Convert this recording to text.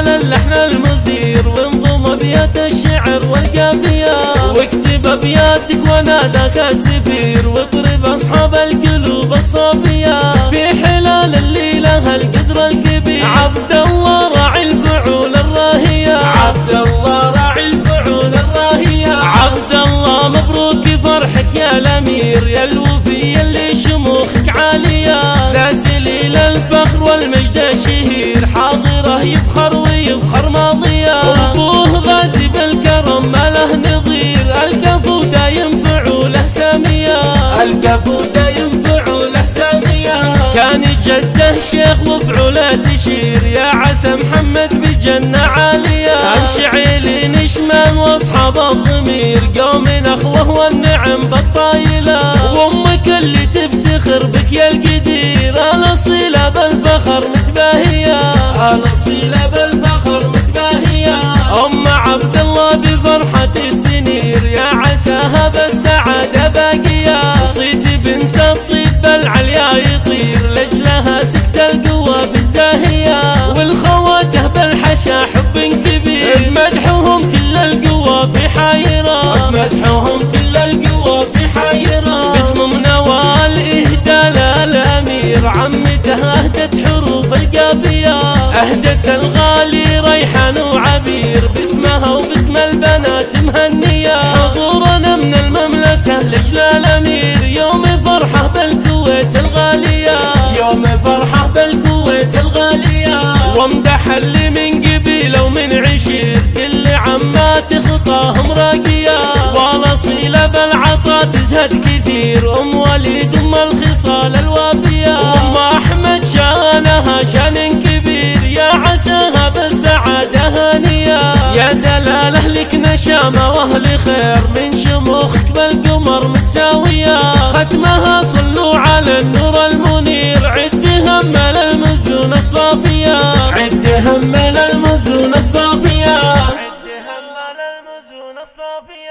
على اللحن المثير وانظم أبيات الشعر والقافية واكتب أبياتك وناداك السفير واطرب أصحاب القلوب الصافية. في حلال الليلة القدر الكبير. عبد الله راعي الفعول الراهية. عبد الله راعي الفعول الراهية. عبد الله مبروك فرحك يا الأمير يا الوفي الكفو دايم فعوله سامية كان جده شيخ وفعوله تشير. يا عسى محمد بجنة عالية. انشعي نشمان واصحاب الضمير. قوم اخوه والنعم بالطايلة. وأمك اللي تفتخر بك يا القدير. الاصيلة بالفخر متباهية. الاصيلة الزاهية والخواته بالحشا حب كبير. مدحهم كل القوة في حايرة مدحهم كل القوة في حايرة باسم منوال اهدى للامير عمته أهدت حروف القافية. أهدت الغالي ريحان وعبير. باسمها وباسم البنات مهنية. حضورنا من المملكة لجل الامير يوم فرحة بالكويت الغالية. يوم فرحة اللي من قبيلة ومن عشير. كل عمات خطاهم راقية. والاصيلة بالعطا تزهد كثير. أم وليد أم الخصال الوافية. أم أحمد شانها شان كبير. يا عساها بالسعادة هانية. يا دلالة لك نشامة وأهل خير. من شموخك بالقمر متساوية. ختمها صلوا على النور love you.